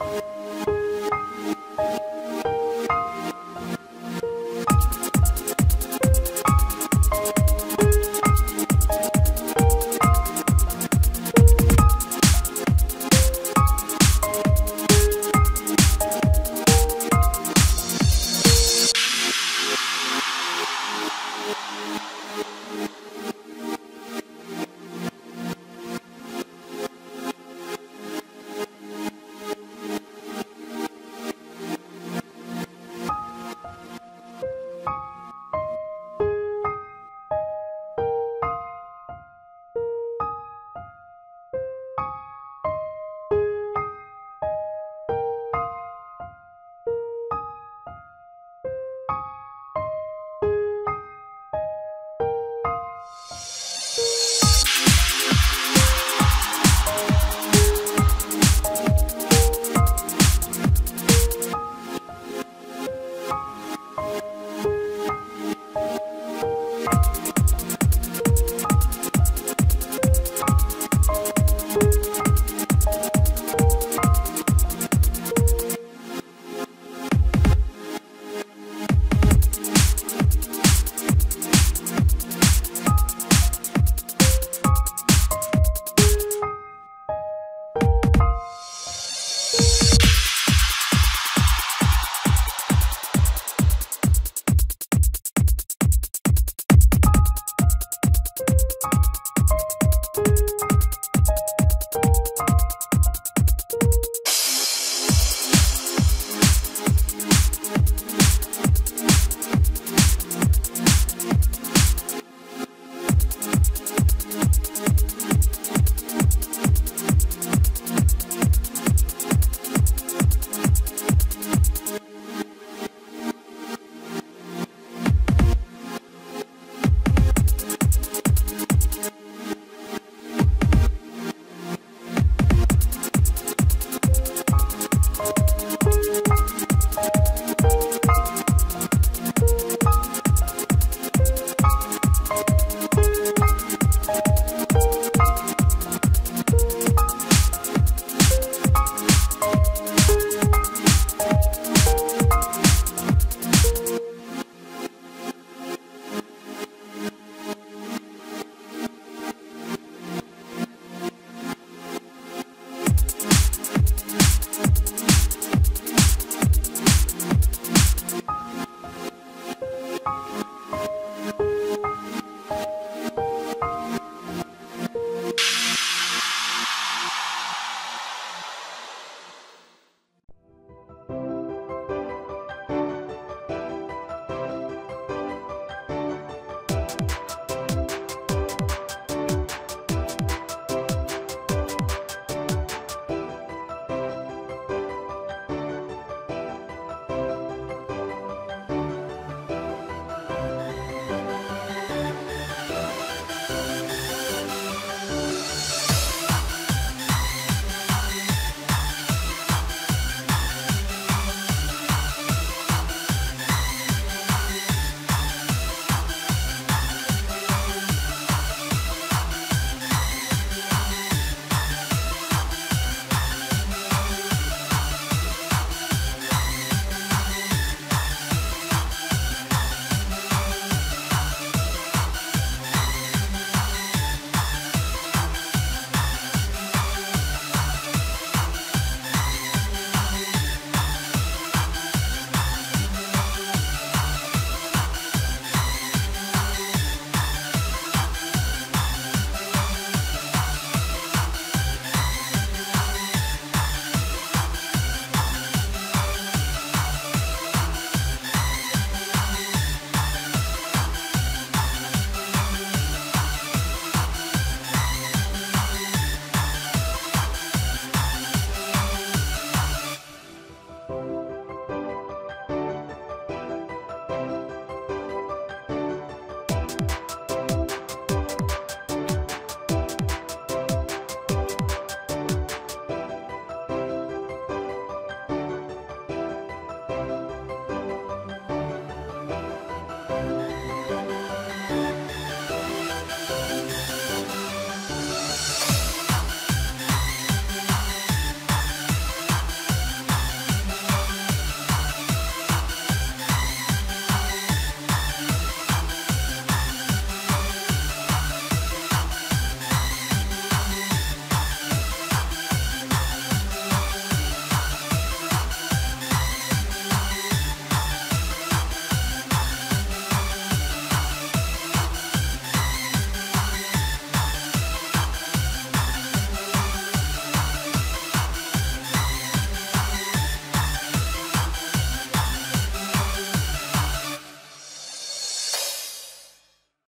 you